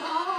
Oh.